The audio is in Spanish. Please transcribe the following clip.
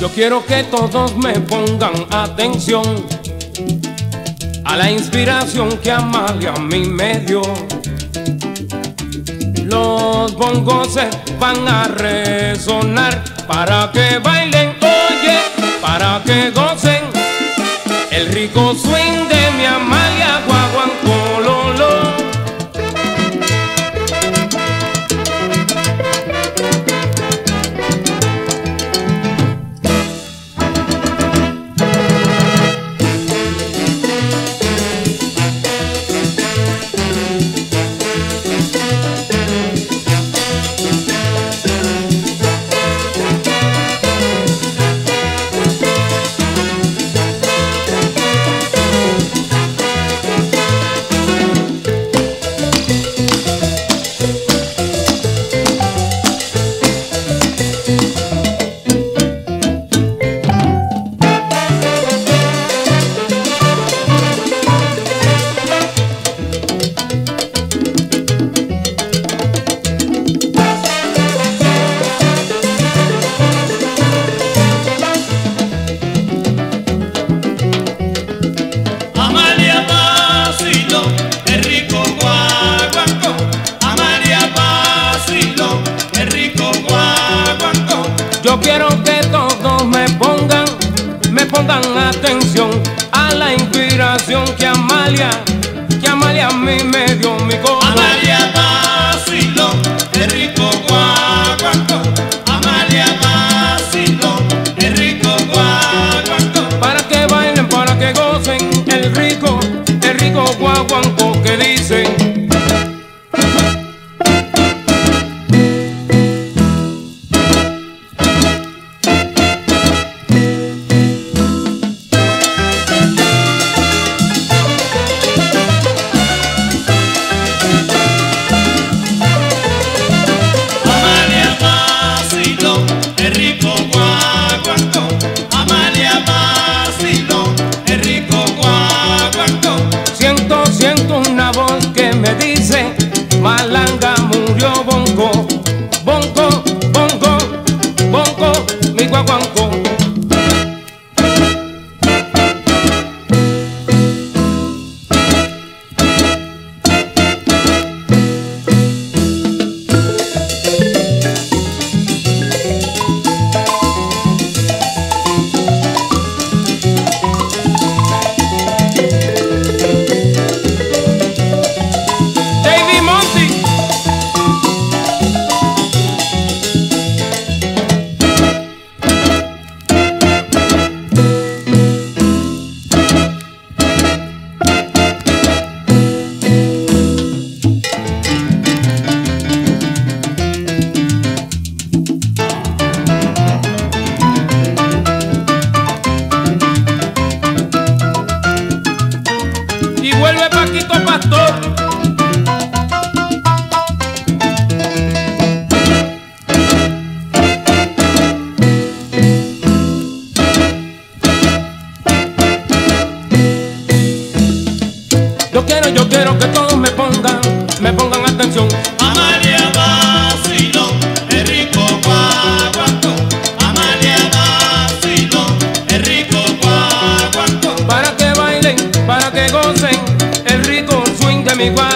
Yo quiero que todos me pongan atención a la inspiración que Amalia a mí me dio. Los bongos se van a resonar para que bailen, oye, para que cuantos que dicen. Amalia Basilón, es rico. me dice, Malanga murió Yo quiero, yo quiero que todos me pongan, me pongan atención. mi.